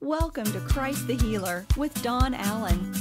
Welcome to Christ the Healer with Don Allen.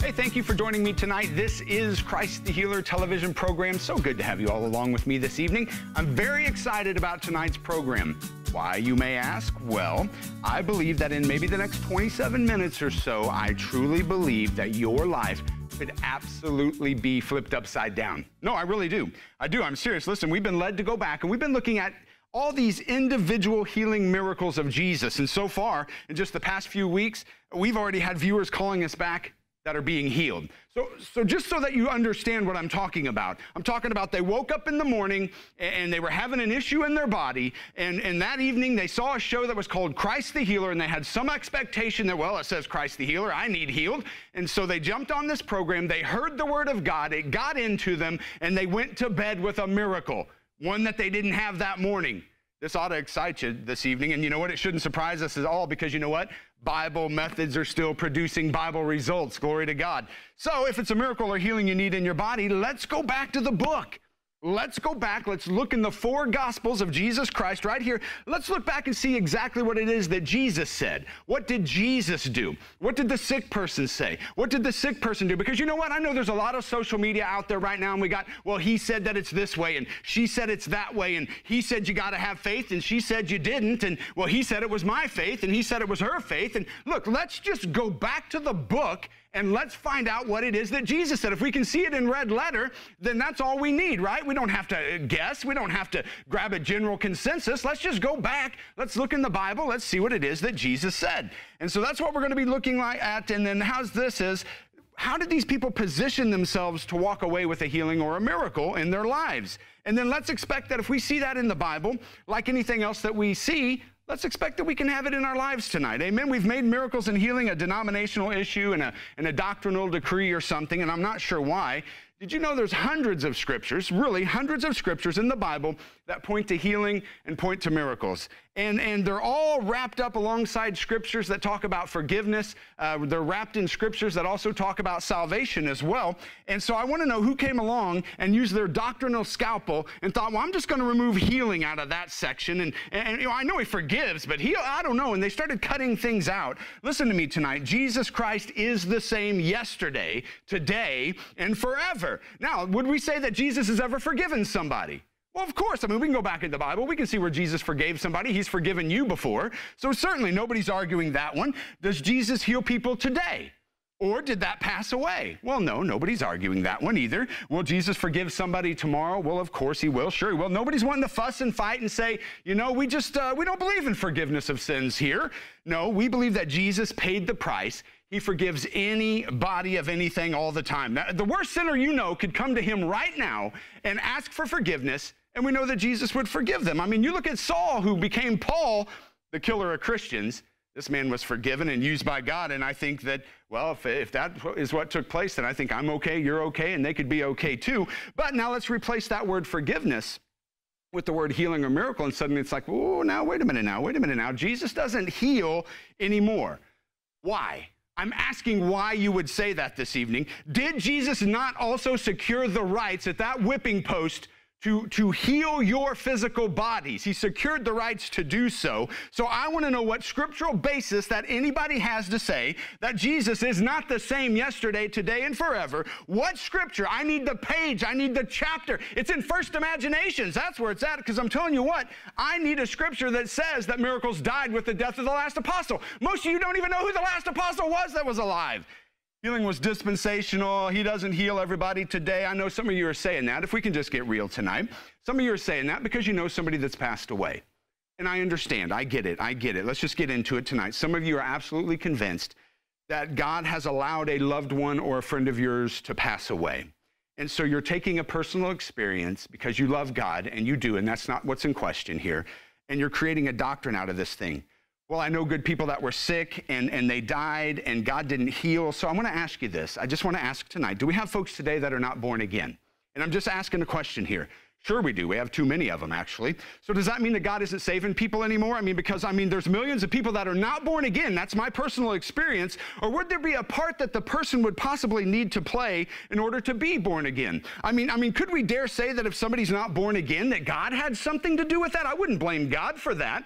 Hey, thank you for joining me tonight. This is Christ the Healer television program. So good to have you all along with me this evening. I'm very excited about tonight's program. Why, you may ask? Well, I believe that in maybe the next 27 minutes or so, I truly believe that your life could absolutely be flipped upside down. No, I really do. I do. I'm serious. Listen, we've been led to go back and we've been looking at all these individual healing miracles of Jesus. And so far, in just the past few weeks, we've already had viewers calling us back that are being healed. So, so just so that you understand what I'm talking about, I'm talking about they woke up in the morning and they were having an issue in their body. And, and that evening they saw a show that was called Christ the Healer and they had some expectation that, well, it says Christ the Healer, I need healed. And so they jumped on this program, they heard the word of God, it got into them, and they went to bed with a miracle, one that they didn't have that morning. This ought to excite you this evening. And you know what? It shouldn't surprise us at all because you know what? Bible methods are still producing Bible results. Glory to God. So if it's a miracle or healing you need in your body, let's go back to the book. Let's go back. Let's look in the four Gospels of Jesus Christ right here. Let's look back and see exactly what it is that Jesus said. What did Jesus do? What did the sick person say? What did the sick person do? Because you know what? I know there's a lot of social media out there right now, and we got, well, he said that it's this way, and she said it's that way, and he said you got to have faith, and she said you didn't, and well, he said it was my faith, and he said it was her faith. And look, let's just go back to the book and let's find out what it is that Jesus said. If we can see it in red letter, then that's all we need, right? We don't have to uh, guess. We don't have to grab a general consensus. Let's just go back. Let's look in the Bible. Let's see what it is that Jesus said. And so that's what we're going to be looking at. And then how's this is how did these people position themselves to walk away with a healing or a miracle in their lives? And then let's expect that if we see that in the Bible, like anything else that we see, Let's expect that we can have it in our lives tonight. Amen. We've made miracles and healing a denominational issue and a, and a doctrinal decree or something, and I'm not sure why. Did you know there's hundreds of scriptures, really hundreds of scriptures in the Bible that point to healing and point to miracles? And, and they're all wrapped up alongside scriptures that talk about forgiveness. Uh, they're wrapped in scriptures that also talk about salvation as well. And so I want to know who came along and used their doctrinal scalpel and thought, well, I'm just going to remove healing out of that section. And, and you know, I know he forgives, but he, I don't know. And they started cutting things out. Listen to me tonight. Jesus Christ is the same yesterday, today, and forever. Now, would we say that Jesus has ever forgiven somebody? Well, of course. I mean, we can go back in the Bible. We can see where Jesus forgave somebody. He's forgiven you before. So certainly nobody's arguing that one. Does Jesus heal people today? Or did that pass away? Well, no, nobody's arguing that one either. Will Jesus forgive somebody tomorrow? Well, of course he will. Sure he will. Nobody's wanting to fuss and fight and say, you know, we just, uh, we don't believe in forgiveness of sins here. No, we believe that Jesus paid the price. He forgives anybody of anything all the time. The worst sinner you know could come to him right now and ask for forgiveness, and we know that Jesus would forgive them. I mean, you look at Saul, who became Paul, the killer of Christians. This man was forgiven and used by God. And I think that, well, if, if that is what took place, then I think I'm okay, you're okay, and they could be okay too. But now let's replace that word forgiveness with the word healing or miracle. And suddenly it's like, oh, now, wait a minute now, wait a minute now. Jesus doesn't heal anymore. Why? I'm asking why you would say that this evening. Did Jesus not also secure the rights at that whipping post to, to heal your physical bodies. He secured the rights to do so. So I want to know what scriptural basis that anybody has to say that Jesus is not the same yesterday, today, and forever. What scripture? I need the page. I need the chapter. It's in First Imaginations. That's where it's at. Because I'm telling you what, I need a scripture that says that miracles died with the death of the last apostle. Most of you don't even know who the last apostle was that was alive. Healing was dispensational. He doesn't heal everybody today. I know some of you are saying that. If we can just get real tonight, some of you are saying that because you know somebody that's passed away. And I understand. I get it. I get it. Let's just get into it tonight. Some of you are absolutely convinced that God has allowed a loved one or a friend of yours to pass away. And so you're taking a personal experience because you love God, and you do, and that's not what's in question here, and you're creating a doctrine out of this thing. Well, I know good people that were sick and, and they died and God didn't heal. So I want to ask you this. I just want to ask tonight do we have folks today that are not born again? And I'm just asking a question here. Sure, we do. We have too many of them, actually. So, does that mean that God isn't saving people anymore? I mean, because, I mean, there's millions of people that are not born again. That's my personal experience. Or would there be a part that the person would possibly need to play in order to be born again? I mean, I mean, could we dare say that if somebody's not born again, that God had something to do with that? I wouldn't blame God for that.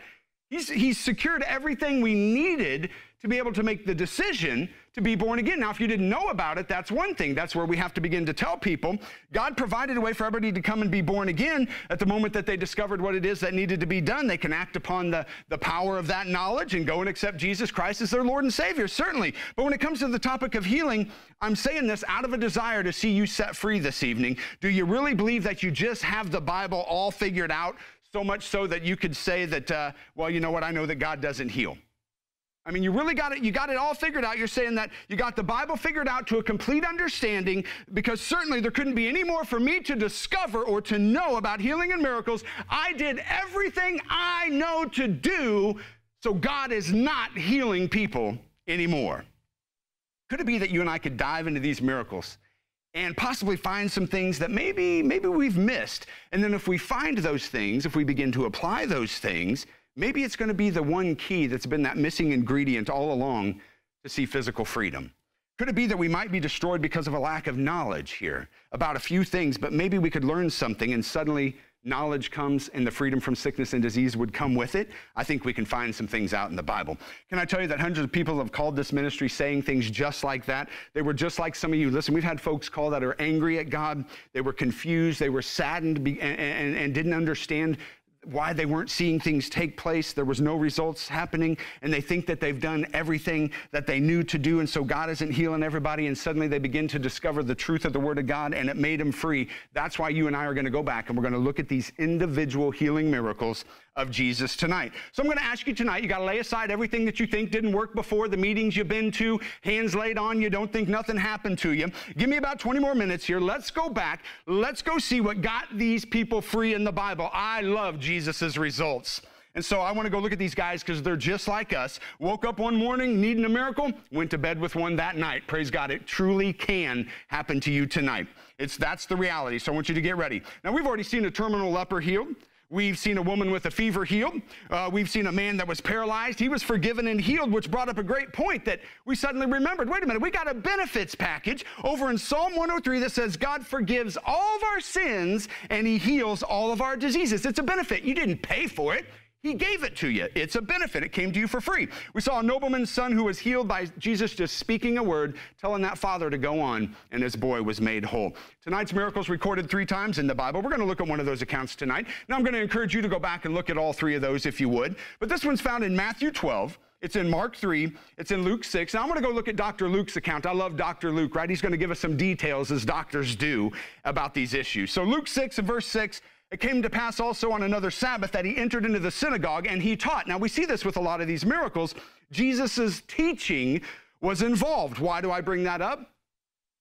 He's, he's secured everything we needed to be able to make the decision to be born again. Now, if you didn't know about it, that's one thing. That's where we have to begin to tell people. God provided a way for everybody to come and be born again. At the moment that they discovered what it is that needed to be done, they can act upon the, the power of that knowledge and go and accept Jesus Christ as their Lord and Savior, certainly. But when it comes to the topic of healing, I'm saying this out of a desire to see you set free this evening. Do you really believe that you just have the Bible all figured out? So much so that you could say that, uh, well, you know what, I know that God doesn't heal. I mean, you really got it, you got it all figured out. You're saying that you got the Bible figured out to a complete understanding because certainly there couldn't be any more for me to discover or to know about healing and miracles. I did everything I know to do, so God is not healing people anymore. Could it be that you and I could dive into these miracles and possibly find some things that maybe maybe we've missed? And then if we find those things, if we begin to apply those things, Maybe it's going to be the one key that's been that missing ingredient all along to see physical freedom. Could it be that we might be destroyed because of a lack of knowledge here about a few things, but maybe we could learn something and suddenly knowledge comes and the freedom from sickness and disease would come with it? I think we can find some things out in the Bible. Can I tell you that hundreds of people have called this ministry saying things just like that? They were just like some of you. Listen, we've had folks call that are angry at God. They were confused. They were saddened and, and, and didn't understand why they weren't seeing things take place. There was no results happening, and they think that they've done everything that they knew to do, and so God isn't healing everybody. And suddenly they begin to discover the truth of the Word of God, and it made them free. That's why you and I are going to go back and we're going to look at these individual healing miracles of Jesus tonight. So I'm going to ask you tonight, you got to lay aside everything that you think didn't work before, the meetings you've been to, hands laid on you, don't think nothing happened to you. Give me about 20 more minutes here. Let's go back. Let's go see what got these people free in the Bible. I love Jesus' results. And so I want to go look at these guys because they're just like us. Woke up one morning needing a miracle, went to bed with one that night. Praise God, it truly can happen to you tonight. It's that's the reality. So I want you to get ready. Now we've already seen a terminal leper healed. We've seen a woman with a fever healed. Uh, we've seen a man that was paralyzed. He was forgiven and healed, which brought up a great point that we suddenly remembered. Wait a minute, we got a benefits package over in Psalm 103 that says God forgives all of our sins and he heals all of our diseases. It's a benefit. You didn't pay for it. He gave it to you. It's a benefit. It came to you for free. We saw a nobleman's son who was healed by Jesus just speaking a word, telling that father to go on, and his boy was made whole. Tonight's miracles recorded three times in the Bible. We're going to look at one of those accounts tonight. Now, I'm going to encourage you to go back and look at all three of those if you would. But this one's found in Matthew 12. It's in Mark 3. It's in Luke 6. Now I'm going to go look at Dr. Luke's account. I love Dr. Luke, right? He's going to give us some details, as doctors do, about these issues. So Luke 6 and verse 6 it came to pass also on another Sabbath that he entered into the synagogue and he taught. Now, we see this with a lot of these miracles. Jesus' teaching was involved. Why do I bring that up?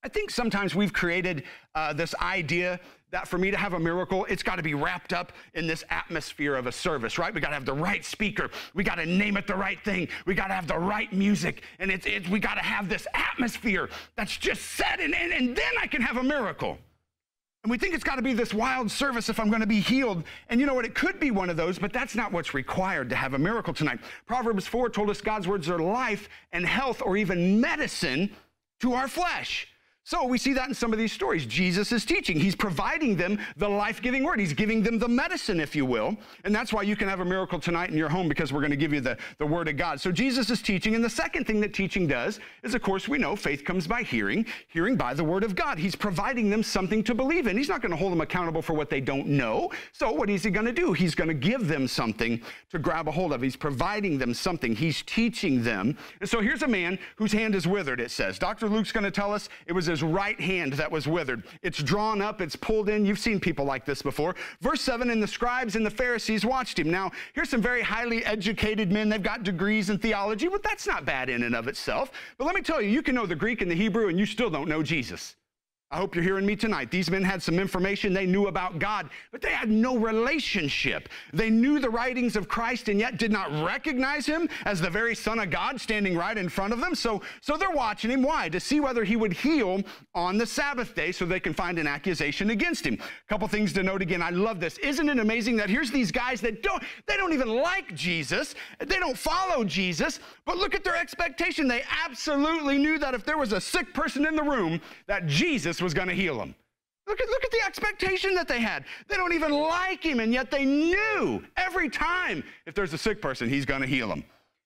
I think sometimes we've created uh, this idea that for me to have a miracle, it's got to be wrapped up in this atmosphere of a service, right? We got to have the right speaker. We got to name it the right thing. We got to have the right music. And it's, it's we got to have this atmosphere that's just set, and, and, and then I can have a miracle. And we think it's got to be this wild service if I'm going to be healed. And you know what? It could be one of those, but that's not what's required to have a miracle tonight. Proverbs 4 told us God's words are life and health or even medicine to our flesh. So we see that in some of these stories. Jesus is teaching. He's providing them the life-giving word. He's giving them the medicine, if you will. And that's why you can have a miracle tonight in your home because we're going to give you the, the word of God. So Jesus is teaching. And the second thing that teaching does is, of course, we know faith comes by hearing, hearing by the word of God. He's providing them something to believe in. He's not going to hold them accountable for what they don't know. So what is he going to do? He's going to give them something to grab a hold of. He's providing them something. He's teaching them. And so here's a man whose hand is withered, it says. Dr. Luke's going to tell us it was his right hand that was withered. It's drawn up, it's pulled in. You've seen people like this before. Verse 7 And the scribes and the Pharisees watched him. Now, here's some very highly educated men. They've got degrees in theology, but that's not bad in and of itself. But let me tell you, you can know the Greek and the Hebrew, and you still don't know Jesus. I hope you're hearing me tonight. These men had some information they knew about God, but they had no relationship. They knew the writings of Christ and yet did not recognize him as the very Son of God standing right in front of them. So, so they're watching him. Why? To see whether he would heal on the Sabbath day so they can find an accusation against him. A couple things to note again. I love this. Isn't it amazing that here's these guys that don't, they don't even like Jesus. They don't follow Jesus, but look at their expectation. They absolutely knew that if there was a sick person in the room, that Jesus was going to heal them. Look at, look at the expectation that they had. They don't even like him, and yet they knew every time if there's a sick person, he's going to heal them.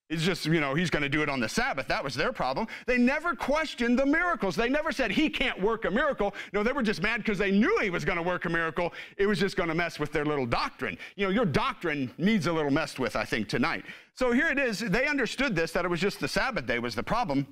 It's just, you know, he's going to do it on the Sabbath. That was their problem. They never questioned the miracles. They never said he can't work a miracle. No, they were just mad because they knew he was going to work a miracle. It was just going to mess with their little doctrine. You know, your doctrine needs a little messed with, I think, tonight. So here it is. They understood this, that it was just the Sabbath day was the problem.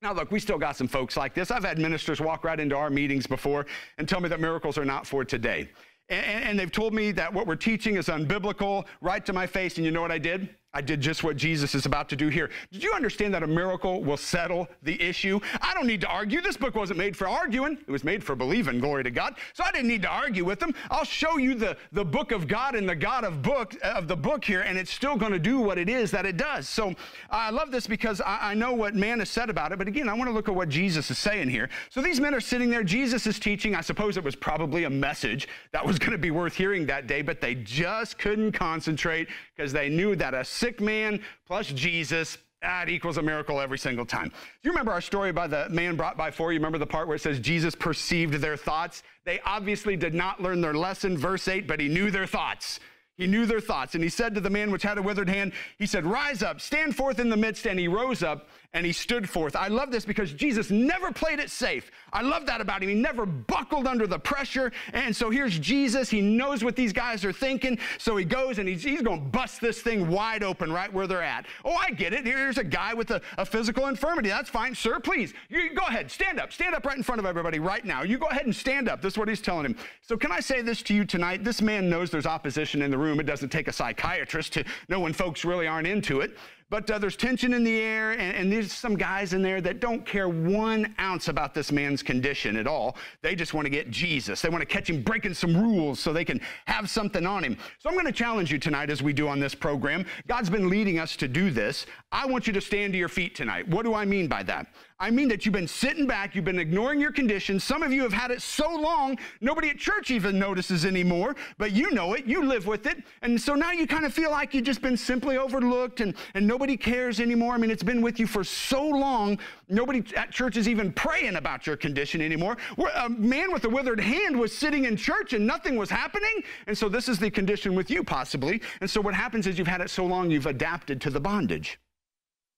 Now, look, we still got some folks like this. I've had ministers walk right into our meetings before and tell me that miracles are not for today. And, and, they've told me that what we're teaching is unbiblical right to my face. And you know what I did? I did just what Jesus is about to do here. Did you understand that a miracle will settle the issue? I don't need to argue. This book wasn't made for arguing. It was made for believing, glory to God. So I didn't need to argue with them. I'll show you the, the book of God and the God of book of the book here, and it's still going to do what it is that it does. So I love this because I, I know what man has said about it, but again, I want to look at what Jesus is saying here. So these men are sitting there. Jesus is teaching. I suppose it was probably a message that was going to be worth hearing that day, but they just couldn't concentrate because they knew that a sick man plus Jesus, that equals a miracle every single time. You remember our story about the man brought by four? You remember the part where it says Jesus perceived their thoughts? They obviously did not learn their lesson, verse 8, but he knew their thoughts. He knew their thoughts. And he said to the man which had a withered hand, He said, Rise up, stand forth in the midst. And he rose up and he stood forth. I love this because Jesus never played it safe. I love that about him. He never buckled under the pressure. And so here's Jesus. He knows what these guys are thinking. So he goes and he's, he's going to bust this thing wide open right where they're at. Oh, I get it. Here's a guy with a, a physical infirmity. That's fine. Sir, please, you go ahead. Stand up. Stand up right in front of everybody right now. You go ahead and stand up. This is what he's telling him. So can I say this to you tonight? This man knows there's opposition in the room. It doesn't take a psychiatrist to know when folks really aren't into it. But uh, there's tension in the air, and, and, there's some guys in there that don't care one ounce about this man's condition at all. They just want to get Jesus. They want to catch him breaking some rules so they can have something on him. So I'm going to challenge you tonight, as we do on this program. God's been leading us to do this. I want you to stand to your feet tonight. What do I mean by that? I mean that you've been sitting back, you've been ignoring your condition. Some of you have had it so long, nobody at church even notices anymore, but you know it, you live with it. And so now you kind of feel like you've just been simply overlooked and, and nobody cares anymore. I mean, it's been with you for so long, nobody at church is even praying about your condition anymore. A man with a withered hand was sitting in church and nothing was happening. And so this is the condition with you, possibly. And so what happens is you've had it so long, you've adapted to the bondage.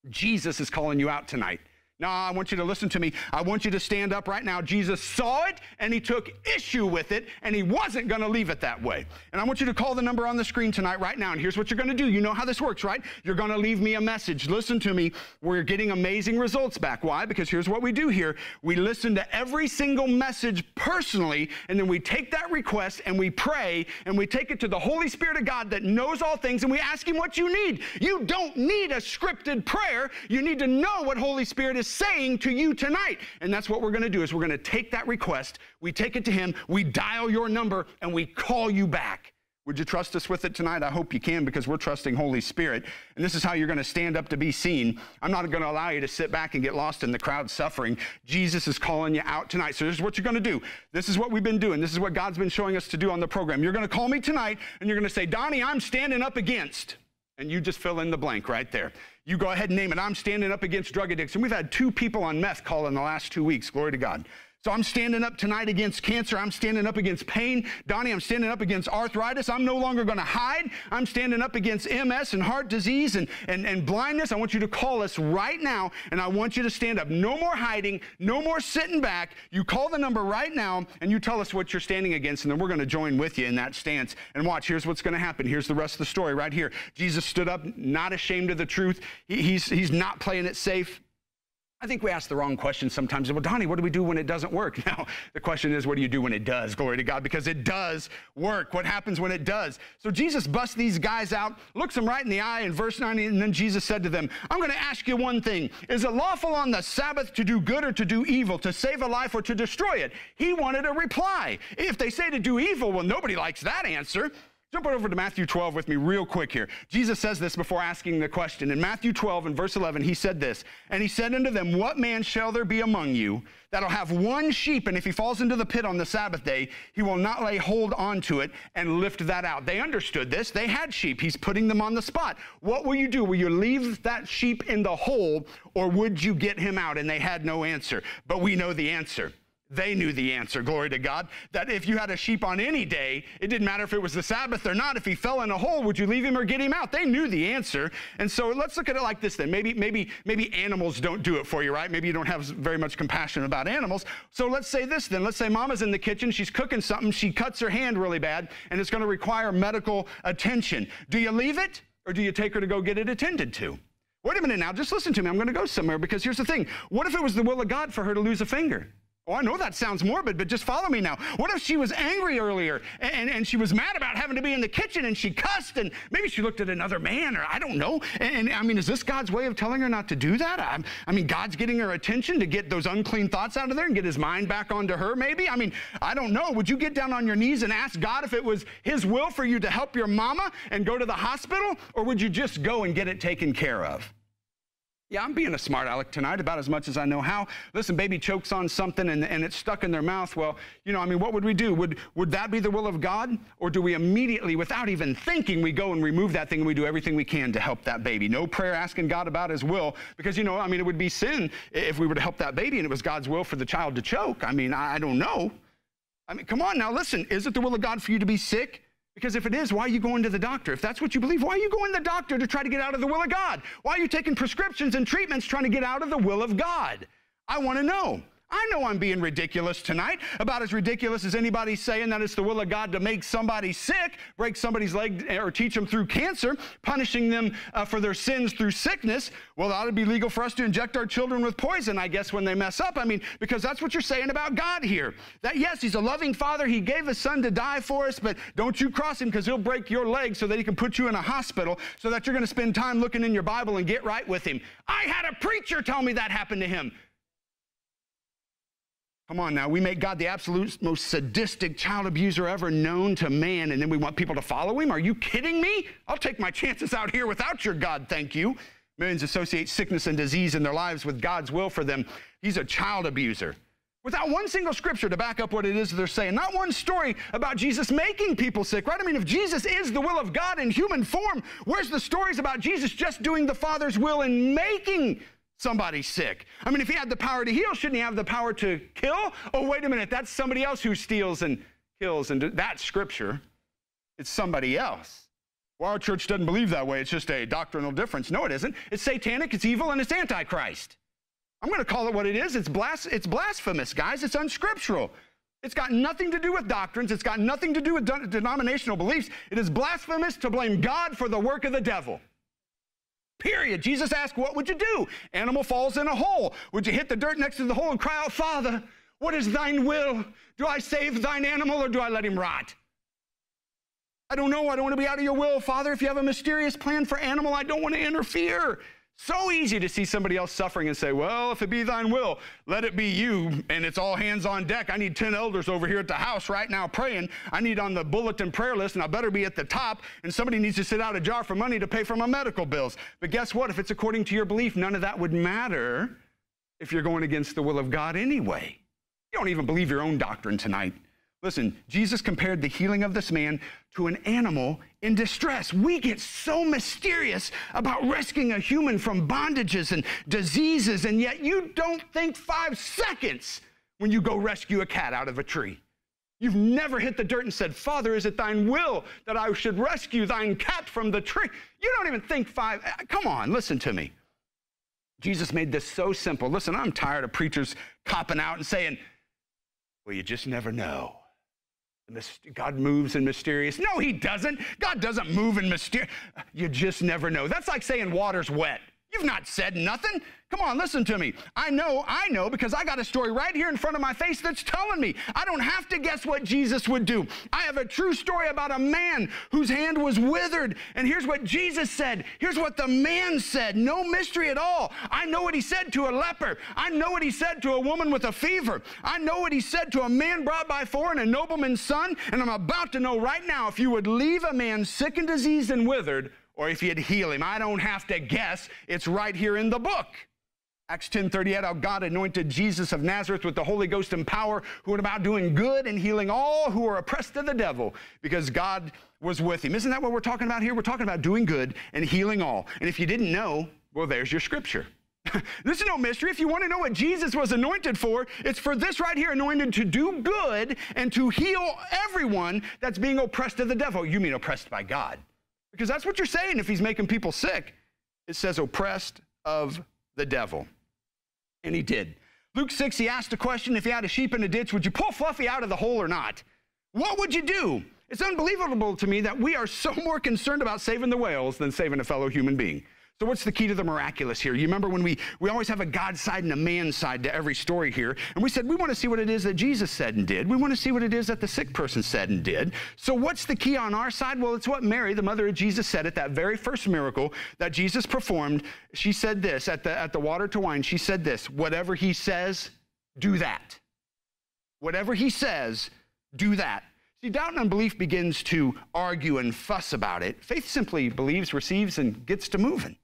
Jesus is calling you out tonight. Now, I want you to listen to me. I want you to stand up right now. Jesus saw it and he took issue with it and he wasn't going to leave it that way. And I want you to call the number on the screen tonight, right now. And here's what you're going to do. You know how this works, right? You're going to leave me a message. Listen to me. We're getting amazing results back. Why? Because here's what we do here we listen to every single message personally, and then we take that request and we pray and we take it to the Holy Spirit of God that knows all things and we ask Him what you need. You don't need a scripted prayer. You need to know what Holy Spirit is saying to you tonight. And that's what we're going to do is we're going to take that request, we take it to him, we dial your number and we call you back. Would you trust us with it tonight? I hope you can because we're trusting Holy Spirit. And this is how you're going to stand up to be seen. I'm not going to allow you to sit back and get lost in the crowd suffering. Jesus is calling you out tonight. So this is what you're going to do. This is what we've been doing. This is what God's been showing us to do on the program. You're going to call me tonight and you're going to say, Donnie, I'm standing up against. And you just fill in the blank right there. You go ahead and name it. I'm standing up against drug addiction. We've had two people on meth call in the last two weeks. Glory to God. So I'm standing up tonight against cancer. I'm standing up against pain. Donnie, I'm standing up against arthritis. I'm no longer going to hide. I'm standing up against MS and heart disease and, and, and blindness. I want you to call us right now, and I want you to stand up. No more hiding, no more sitting back. You call the number right now, and you tell us what you're standing against, and then we're going to join with you in that stance. And watch, here's what's going to happen. Here's the rest of the story right here. Jesus stood up, not ashamed of the truth. He, he's, he's not playing it safe. I think we ask the wrong question sometimes. Well, Donnie, what do we do when it doesn't work? Now, the question is, what do you do when it does? Glory to God, because it does work. What happens when it does? So Jesus busts these guys out, looks them right in the eye in verse 9, and then Jesus said to them, I'm going to ask you one thing. Is it lawful on the Sabbath to do good or to do evil, to save a life or to destroy it? He wanted a reply. If they say to do evil, well, nobody likes that answer. Jump over to Matthew 12 with me real quick here. Jesus says this before asking the question. In Matthew 12 and verse 11, he said this, and he said unto them, What man shall there be among you that'll have one sheep, and if he falls into the pit on the Sabbath day, he will not lay hold onto it and lift that out? They understood this. They had sheep. He's putting them on the spot. What will you do? Will you leave that sheep in the hole, or would you get him out? And they had no answer. But we know the answer. They knew the answer, glory to God, that if you had a sheep on any day, it didn't matter if it was the Sabbath or not. If he fell in a hole, would you leave him or get him out? They knew the answer. And so let's look at it like this then. Maybe, maybe, maybe animals don't do it for you, right? Maybe you don't have very much compassion about animals. So let's say this then. Let's say mama's in the kitchen, she's cooking something, she cuts her hand really bad, and it's going to require medical attention. Do you leave it or do you take her to go get it attended to? Wait a minute now, just listen to me. I'm going to go somewhere because here's the thing. What if it was the will of God for her to lose a finger? Oh, I know that sounds morbid, but just follow me now. What if she was angry earlier and, and, and, she was mad about having to be in the kitchen and she cussed and maybe she looked at another man or I don't know. And, and I mean, is this God's way of telling her not to do that? I, I, mean, God's getting her attention to get those unclean thoughts out of there and get his mind back onto her, maybe? I mean, I don't know. Would you get down on your knees and ask God if it was his will for you to help your mama and go to the hospital? Or would you just go and get it taken care of? Yeah, I'm being a smart aleck tonight about as much as I know how. Listen, baby chokes on something and, and it's stuck in their mouth. Well, you know, I mean, what would we do? Would, would that be the will of God? Or do we immediately, without even thinking, we go and remove that thing and we do everything we can to help that baby? No prayer asking God about his will because, you know, I mean, it would be sin if we were to help that baby and it was God's will for the child to choke. I mean, I, I don't know. I mean, come on now, listen. Is it the will of God for you to be sick? Because if it is, why are you going to the doctor? If that's what you believe, why are you going to the doctor to try to get out of the will of God? Why are you taking prescriptions and treatments trying to get out of the will of God? I want to know. I know I'm being ridiculous tonight, about as ridiculous as anybody saying that it's the will of God to make somebody sick, break somebody's leg, or teach them through cancer, punishing them uh, for their sins through sickness. Well, that would be legal for us to inject our children with poison, I guess, when they mess up. I mean, because that's what you're saying about God here. That, yes, He's a loving Father. He gave His Son to die for us, but don't you cross Him because He'll break your leg so that He can put you in a hospital so that you're going to spend time looking in your Bible and get right with Him. I had a preacher tell me that happened to him. Come on now, we make God the absolute most sadistic child abuser ever known to man, and then we want people to follow him? Are you kidding me? I'll take my chances out here without your God, thank you. Millions associate sickness and disease in their lives with God's will for them. He's a child abuser. Without one single scripture to back up what it is they're saying, not one story about Jesus making people sick, right? I mean, if Jesus is the will of God in human form, where's the stories about Jesus just doing the Father's will and making somebody sick. I mean, if he had the power to heal, shouldn't he have the power to kill? Oh, wait a minute, that's somebody else who steals and kills, and that's scripture. It's somebody else. Well, our church doesn't believe that way. It's just a doctrinal difference. No, it isn't. It's satanic, it's evil, and it's antichrist. I'm going to call it what it is. It's, blas- it's blasphemous, guys. It's unscriptural. It's got nothing to do with doctrines. It's got nothing to do with denominational beliefs. It is blasphemous to blame God for the work of the devil. Period. Jesus asked, What would you do? Animal falls in a hole. Would you hit the dirt next to the hole and cry out, Father, what is thine will? Do I save thine animal or do I let him rot? I don't know. I don't want to be out of your will, Father. If you have a mysterious plan for animal, I don't want to interfere. So easy to see somebody else suffering and say, Well, if it be thine will, let it be you. And it's all hands on deck. I need 10 elders over here at the house right now praying. I need on the bulletin prayer list, and I better be at the top. And somebody needs to sit out a jar for money to pay for my medical bills. But guess what? If it's according to your belief, none of that would matter if you're going against the will of God anyway. You don't even believe your own doctrine tonight. Listen, Jesus compared the healing of this man to an animal in distress. We get so mysterious about rescuing a human from bondages and diseases, and yet you don't think five seconds when you go rescue a cat out of a tree. You've never hit the dirt and said, Father, is it thine will that I should rescue thine cat from the tree? You don't even think five. Eh, come on, listen to me. Jesus made this so simple. Listen, I'm tired of preachers copping out and saying, Well, you just never know. God moves in mysterious. No, he doesn't. God doesn't move in mysterious. You just never know. That's like saying water's wet. You've not said nothing. Come on, listen to me. I know, I know, because I got a story right here in front of my face that's telling me. I don't have to guess what Jesus would do. I have a true story about a man whose hand was withered. And here's what Jesus said. Here's what the man said. No mystery at all. I know what he said to a leper. I know what he said to a woman with a fever. I know what he said to a man brought by foreign, a nobleman's son. And I'm about to know right now if you would leave a man sick and diseased and withered, or if you'd heal him. I don't have to guess. It's right here in the book. Acts 10:38, how God anointed Jesus of Nazareth with the Holy Ghost and power, who went about doing good and healing all who were oppressed of the devil, because God was with him. Isn't that what we're talking about here? We're talking about doing good and healing all. And if you didn't know, well, there's your scripture. this is no mystery. If you want to know what Jesus was anointed for, it's for this right here anointed to do good and to heal everyone that's being oppressed of the devil. You mean oppressed by God? Because that's what you're saying if he's making people sick. It says oppressed of the devil. And he did. Luke 6, he asked a question if you had a sheep in a ditch, would you pull Fluffy out of the hole or not? What would you do? It's unbelievable to me that we are so more concerned about saving the whales than saving a fellow human being. So, what's the key to the miraculous here? You remember when we, we always have a God side and a man side to every story here. And we said we want to see what it is that Jesus said and did. We want to see what it is that the sick person said and did. So, what's the key on our side? Well, it's what Mary, the mother of Jesus, said at that very first miracle that Jesus performed. She said this at the, at the water to wine. She said this whatever he says, do that. Whatever he says, do that. See, doubt and unbelief begins to argue and fuss about it. Faith simply believes, receives, and gets to moving.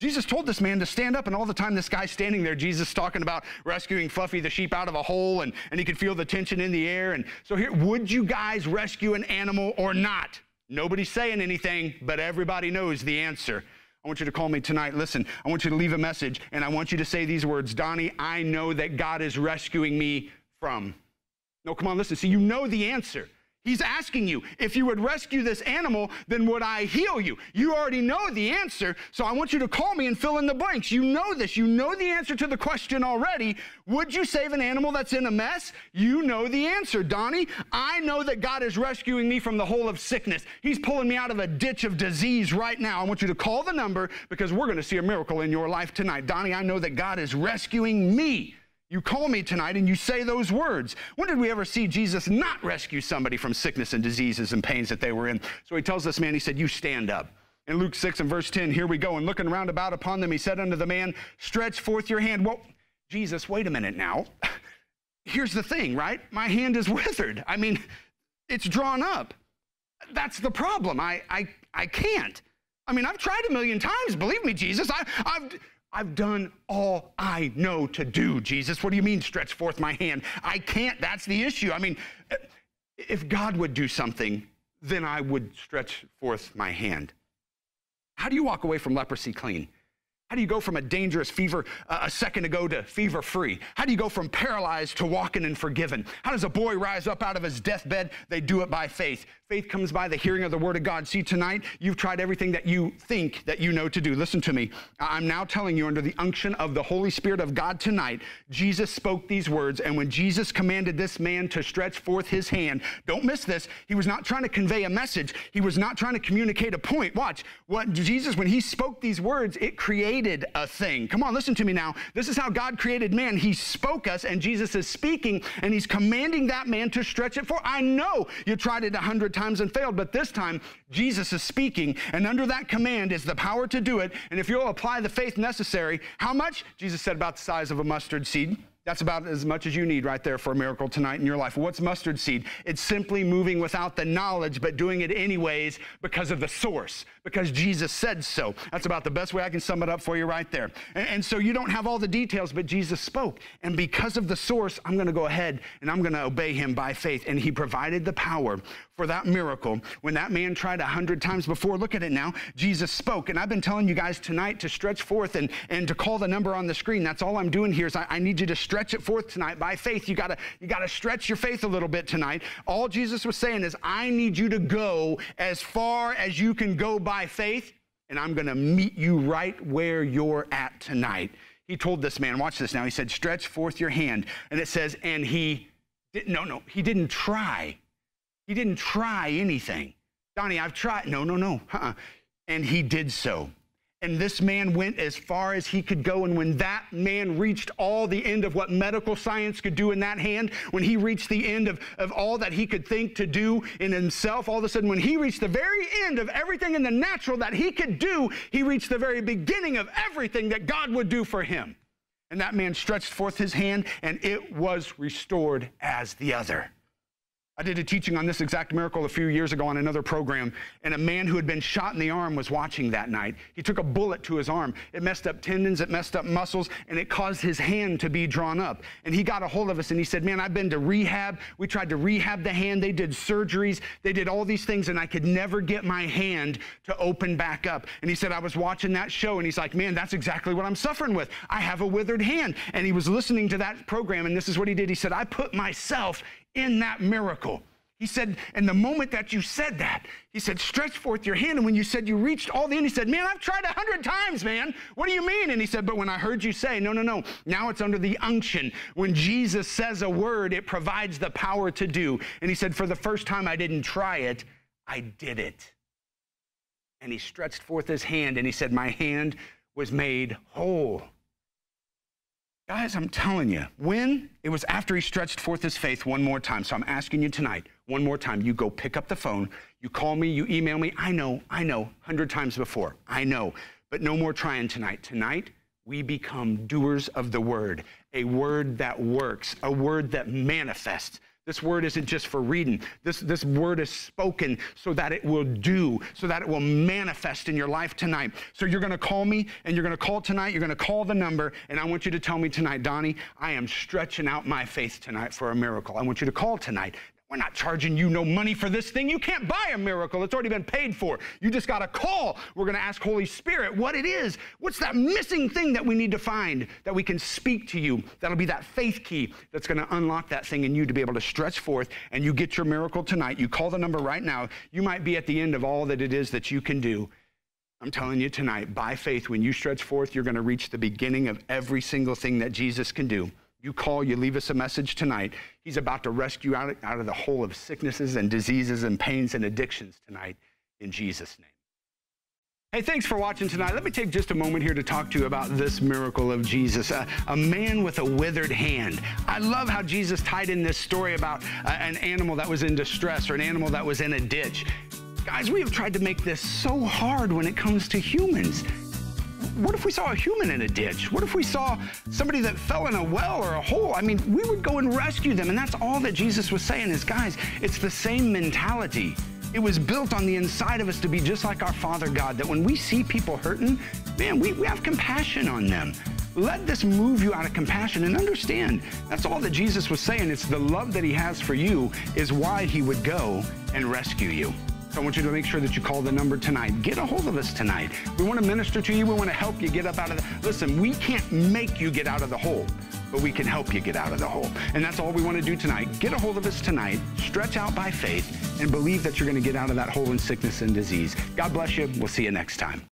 Jesus told this man to stand up, and all the time this guy's standing there, Jesus talking about rescuing Fluffy the sheep out of a hole, and, and he could feel the tension in the air. And so here, would you guys rescue an animal or not? Nobody's saying anything, but everybody knows the answer. I want you to call me tonight. Listen, I want you to leave a message, and I want you to say these words Donnie, I know that God is rescuing me from. No, come on, listen. See, you know the answer. He's asking you, if you would rescue this animal, then would I heal you? You already know the answer, so I want you to call me and fill in the blanks. You know this. You know the answer to the question already. Would you save an animal that's in a mess? You know the answer, Donnie. I know that God is rescuing me from the hole of sickness. He's pulling me out of a ditch of disease right now. I want you to call the number because we're going to see a miracle in your life tonight. Donnie, I know that God is rescuing me. You call me tonight and you say those words. When did we ever see Jesus not rescue somebody from sickness and diseases and pains that they were in? So he tells this man, he said, You stand up. In Luke 6 and verse 10, here we go. And looking round about upon them, he said unto the man, Stretch forth your hand. Well, Jesus, wait a minute now. Here's the thing, right? My hand is withered. I mean, it's drawn up. That's the problem. I, I, I can't. I mean, I've tried a million times. Believe me, Jesus. I, I've I've done all I know to do, Jesus. What do you mean, stretch forth my hand? I can't. That's the issue. I mean, if God would do something, then I would stretch forth my hand. How do you walk away from leprosy clean? How do you go from a dangerous fever uh, a second ago to fever free? How do you go from paralyzed to walking and forgiven? How does a boy rise up out of his deathbed? They do it by faith. Faith comes by the hearing of the word of God. See, tonight, you've tried everything that you think that you know to do. Listen to me. I'm now telling you, under the unction of the Holy Spirit of God tonight, Jesus spoke these words. And when Jesus commanded this man to stretch forth his hand, don't miss this. He was not trying to convey a message, he was not trying to communicate a point. Watch. What Jesus, when he spoke these words, it created a thing. Come on, listen to me now. This is how God created man. He spoke us, and Jesus is speaking, and he's commanding that man to stretch it forth. I know you tried it a hundred times times and failed, but this time Jesus is speaking, and under that command is the power to do it. And if you'll apply the faith necessary, how much? Jesus said about the size of a mustard seed. That's about as much as you need right there for a miracle tonight in your life. What's mustard seed? It's simply moving without the knowledge, but doing it anyways because of the source, because Jesus said so. That's about the best way I can sum it up for you right there. And, and so you don't have all the details, but Jesus spoke. And because of the source, I'm going to go ahead and I'm going to obey him by faith. And he provided the power for that miracle. When that man tried a hundred times before, look at it now. Jesus spoke. And I've been telling you guys tonight to stretch forth and, and to call the number on the screen. That's all I'm doing here is I, I need you to stretch it forth tonight by faith. You gotta, you gotta stretch your faith a little bit tonight. All Jesus was saying is, I need you to go as far as you can go by faith, and I'm gonna meet you right where you're at tonight. He told this man, watch this now. He said, stretch forth your hand. And it says, and he didn't, no, no, he didn't try. He didn't try anything. Donnie, I've tried. No, no, no. Uh-uh. And he did so. And this man went as far as he could go. And when that man reached all the end of what medical science could do in that hand, when he reached the end of, of all that he could think to do in himself, all of a sudden, when he reached the very end of everything in the natural that he could do, he reached the very beginning of everything that God would do for him. And that man stretched forth his hand, and it was restored as the other. I did a teaching on this exact miracle a few years ago on another program, and a man who had been shot in the arm was watching that night. He took a bullet to his arm. It messed up tendons, it messed up muscles, and it caused his hand to be drawn up. And he got a hold of us and he said, Man, I've been to rehab. We tried to rehab the hand. They did surgeries, they did all these things, and I could never get my hand to open back up. And he said, I was watching that show, and he's like, Man, that's exactly what I'm suffering with. I have a withered hand. And he was listening to that program, and this is what he did. He said, I put myself in that miracle. He said, and the moment that you said that, he said, stretch forth your hand. And when you said you reached all the end, he said, man, I've tried a hundred times, man. What do you mean? And he said, but when I heard you say, no, no, no, now it's under the unction. When Jesus says a word, it provides the power to do. And he said, for the first time, I didn't try it, I did it. And he stretched forth his hand and he said, my hand was made whole. Guys, I'm telling you, when it was after he stretched forth his faith one more time. So I'm asking you tonight, one more time, you go pick up the phone, you call me, you email me. I know, I know, hundred times before. I know. But no more trying tonight. Tonight, we become doers of the word, a word that works, a word that manifests, this word isn't just for reading. This, this word is spoken so that it will do, so that it will manifest in your life tonight. So you're going to call me and you're going to call tonight. You're going to call the number. And I want you to tell me tonight, Donnie, I am stretching out my faith tonight for a miracle. I want you to call tonight. We're not charging you no money for this thing. You can't buy a miracle. It's already been paid for. You just got to call. We're going to ask Holy Spirit what it is. What's that missing thing that we need to find that we can speak to you? That'll be that faith key that's going to unlock that thing in you to be able to stretch forth and you get your miracle tonight. You call the number right now. You might be at the end of all that it is that you can do. I'm telling you tonight, by faith, when you stretch forth, you're going to reach the beginning of every single thing that Jesus can do. You call, you leave us a message tonight. He's about to rescue out, out of the hole of sicknesses and diseases and pains and addictions tonight in Jesus' name. Hey, thanks for watching tonight. Let me take just a moment here to talk to you about this miracle of Jesus, a, man with a withered hand. I love how Jesus tied in this story about uh, an animal that was in distress or an animal that was in a ditch. Guys, we have tried to make this so hard when it comes to humans what if we saw a human in a ditch? What if we saw somebody that fell in a well or a hole? I mean, we would go and rescue them. And that's all that Jesus was saying is, guys, it's the same mentality. It was built on the inside of us to be just like our Father God, that when we see people hurting, man, we, we have compassion on them. Let this move you out of compassion and understand that's all that Jesus was saying. It's the love that he has for you is why he would go and rescue you. So I want you to make sure that you call the number tonight. Get a hold of us tonight. We want to minister to you. We want to help you get up out of the. Listen, we can't make you get out of the hole, but we can help you get out of the hole. And that's all we want to do tonight. Get a hold of us tonight. Stretch out by faith and believe that you're going to get out of that hole in sickness and disease. God bless you. We'll see you next time.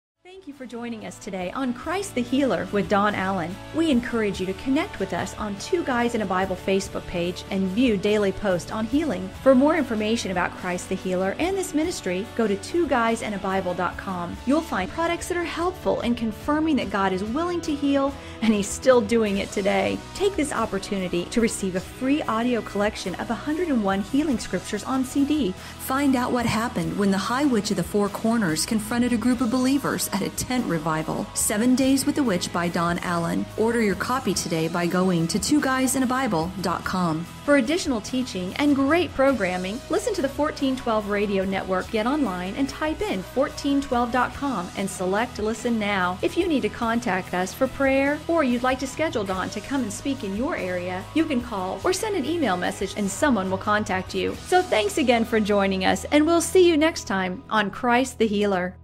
Thank you for joining us today on Christ the Healer with Don Allen. We encourage you to connect with us on Two Guys and a Bible Facebook page and view daily posts on healing. For more information about Christ the Healer and this ministry, go to twoguysandabible.com. You'll find products that are helpful in confirming that God is willing to heal and He's still doing it today. Take this opportunity to receive a free audio collection of 101 healing scriptures on CD. Find out what happened when the High Witch of the Four Corners confronted a group of believers at a tent revival. Seven Days with the Witch by Don Allen. Order your copy today by going to twoguysandabible.com. For additional teaching and great programming, listen to the 1412 Radio Network. Get online and type in 1412.com and select Listen Now. If you need to contact us for prayer or you'd like to schedule Don to come and speak in your area, you can call or send an email message and someone will contact you. So thanks again for joining us, and we'll see you next time on Christ the Healer.